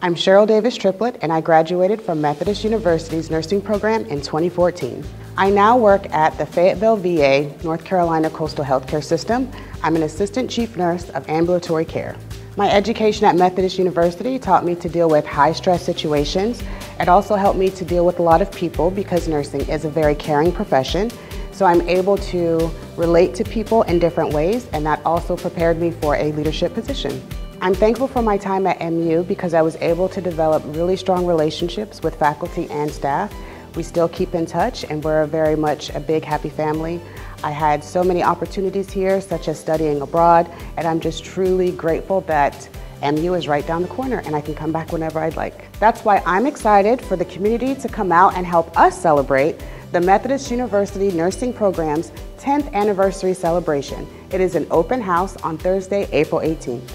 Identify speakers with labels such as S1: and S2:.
S1: I'm Cheryl Davis Triplett, and I graduated from Methodist University's nursing program in 2014. I now work at the Fayetteville VA, North Carolina Coastal Healthcare System. I'm an assistant chief nurse of ambulatory care. My education at Methodist University taught me to deal with high stress situations. It also helped me to deal with a lot of people because nursing is a very caring profession. So I'm able to relate to people in different ways, and that also prepared me for a leadership position. I'm thankful for my time at MU because I was able to develop really strong relationships with faculty and staff. We still keep in touch and we're very much a big happy family. I had so many opportunities here, such as studying abroad, and I'm just truly grateful that MU is right down the corner and I can come back whenever I'd like. That's why I'm excited for the community to come out and help us celebrate the Methodist University Nursing Program's 10th anniversary celebration. It is an open house on Thursday, April 18th.